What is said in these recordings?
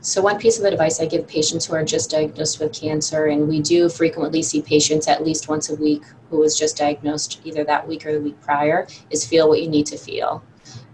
So, one piece of advice I give patients who are just diagnosed with cancer, and we do frequently see patients at least once a week who was just diagnosed either that week or the week prior, is feel what you need to feel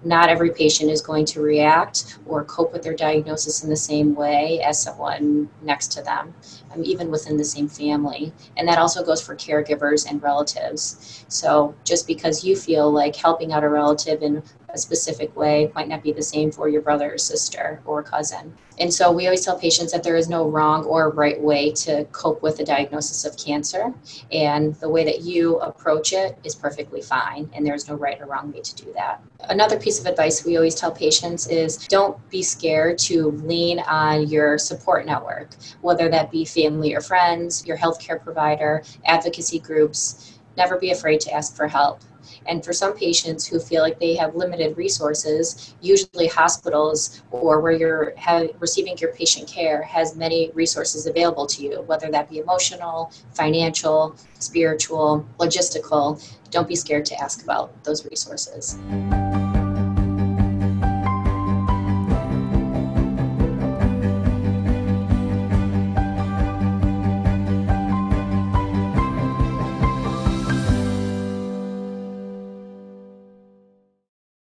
not every patient is going to react or cope with their diagnosis in the same way as someone next to them, um, even within the same family. And that also goes for caregivers and relatives. So just because you feel like helping out a relative in a specific way might not be the same for your brother or sister or cousin. And so we always tell patients that there is no wrong or right way to cope with the diagnosis of cancer. And the way that you approach it is perfectly fine. And there's no right or wrong way to do that. Another piece of advice we always tell patients is don't be scared to lean on your support network, whether that be family or friends, your healthcare provider, advocacy groups. Never be afraid to ask for help. And for some patients who feel like they have limited resources, usually hospitals or where you're have, receiving your patient care has many resources available to you, whether that be emotional, financial, spiritual, logistical. Don't be scared to ask about those resources.